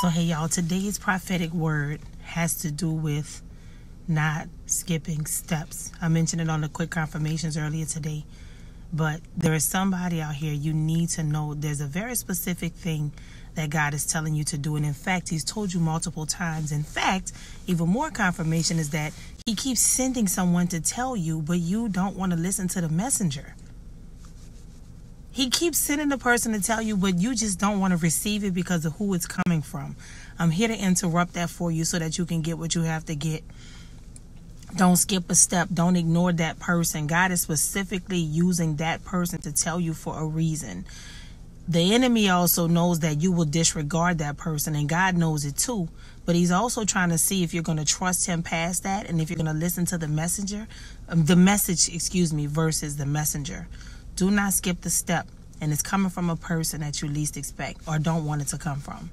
So, hey, y'all, today's prophetic word has to do with not skipping steps. I mentioned it on the quick confirmations earlier today, but there is somebody out here you need to know there's a very specific thing that God is telling you to do. And in fact, He's told you multiple times. In fact, even more confirmation is that He keeps sending someone to tell you, but you don't want to listen to the messenger. He keeps sending the person to tell you, but you just don't want to receive it because of who it's coming from. I'm here to interrupt that for you so that you can get what you have to get. Don't skip a step. Don't ignore that person. God is specifically using that person to tell you for a reason. The enemy also knows that you will disregard that person, and God knows it too. But He's also trying to see if you're going to trust Him past that, and if you're going to listen to the messenger, um, the message, excuse me, versus the messenger. Do not skip the step. And it's coming from a person that you least expect or don't want it to come from.